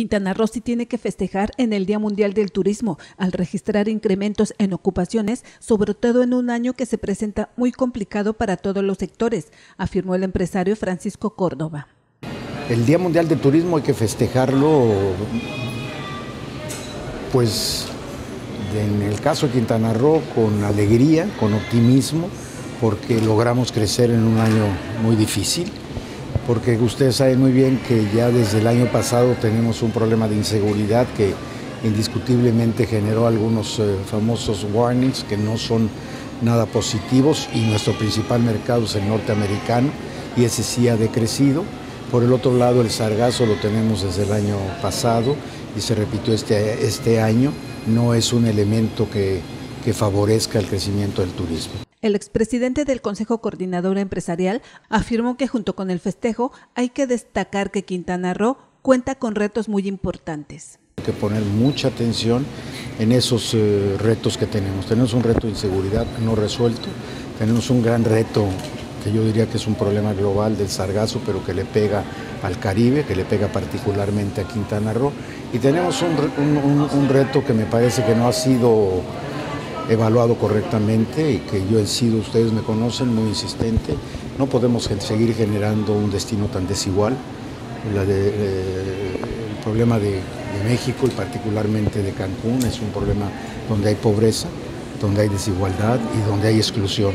Quintana Roo sí tiene que festejar en el Día Mundial del Turismo al registrar incrementos en ocupaciones, sobre todo en un año que se presenta muy complicado para todos los sectores, afirmó el empresario Francisco Córdoba. El Día Mundial del Turismo hay que festejarlo, pues en el caso de Quintana Roo con alegría, con optimismo, porque logramos crecer en un año muy difícil porque ustedes saben muy bien que ya desde el año pasado tenemos un problema de inseguridad que indiscutiblemente generó algunos eh, famosos warnings que no son nada positivos y nuestro principal mercado es el norteamericano y ese sí ha decrecido. Por el otro lado, el sargazo lo tenemos desde el año pasado y se repitió este, este año. No es un elemento que, que favorezca el crecimiento del turismo. El expresidente del Consejo Coordinador Empresarial afirmó que junto con el festejo hay que destacar que Quintana Roo cuenta con retos muy importantes. Hay que poner mucha atención en esos eh, retos que tenemos. Tenemos un reto de inseguridad no resuelto, tenemos un gran reto que yo diría que es un problema global del sargazo, pero que le pega al Caribe, que le pega particularmente a Quintana Roo, y tenemos un reto que me parece que no ha sido evaluado correctamente y que yo he sido, ustedes me conocen, muy insistente. No podemos seguir generando un destino tan desigual. Eh, el problema de, México y particularmente de Cancún es un problema donde hay pobreza, donde hay desigualdad y donde hay exclusión.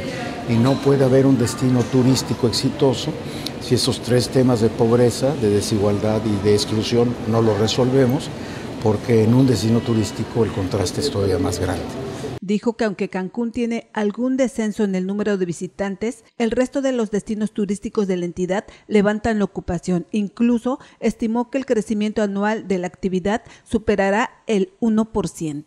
Y no puede haber un destino turístico exitoso si esos tres temas de pobreza, de desigualdad y de exclusión no los resolvemos, porque en un destino turístico el contraste es todavía más grande. Dijo que aunque Cancún tiene algún descenso en el número de visitantes, el resto de los destinos turísticos de la entidad levantan la ocupación. Incluso estimó que el crecimiento anual de la actividad superará el 1%.